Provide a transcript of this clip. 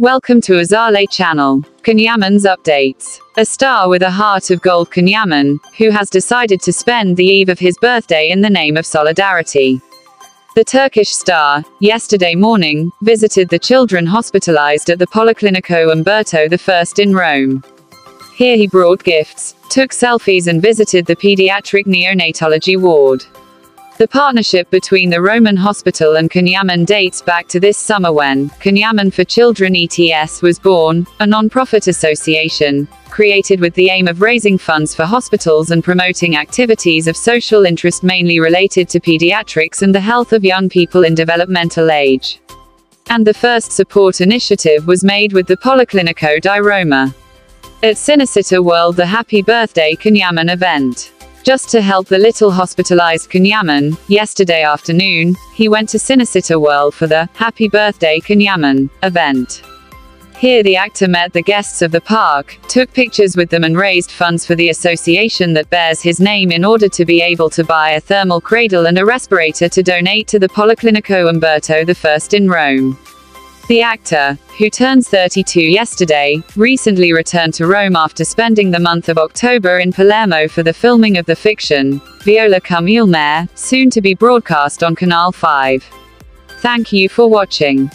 Welcome to Azaleigh channel. Can Yaman's updates. A star with a heart of gold Can Yaman, who has decided to spend the eve of his birthday in the name of solidarity. The Turkish star, yesterday morning, visited the children hospitalized at the Policlinico Umberto I in Rome. Here he brought gifts, took selfies and visited the pediatric neonatology ward. The partnership between the Roman Hospital and Can Yaman dates back to this summer when Can Yaman for Children ETS was born, a non-profit association, created with the aim of raising funds for hospitals and promoting activities of social interest mainly related to pediatrics and the health of young people in developmental age. And the first support initiative was made with the Policlinico di Roma. At Cinecittà World the Happy Birthday Can Yaman event. Just to help the little hospitalized Can Yaman, yesterday afternoon, he went to Cinecittà World for the Happy Birthday Can Yaman event. Here the actor met the guests of the park, took pictures with them and raised funds for the association that bears his name in order to be able to buy a thermal cradle and a respirator to donate to the Policlinico Umberto I in Rome. The actor, who turns 32 yesterday, recently returned to Rome after spending the month of October in Palermo for the filming of the fiction, Viola il mare, soon to be broadcast on Canal 5. Thank you for watching.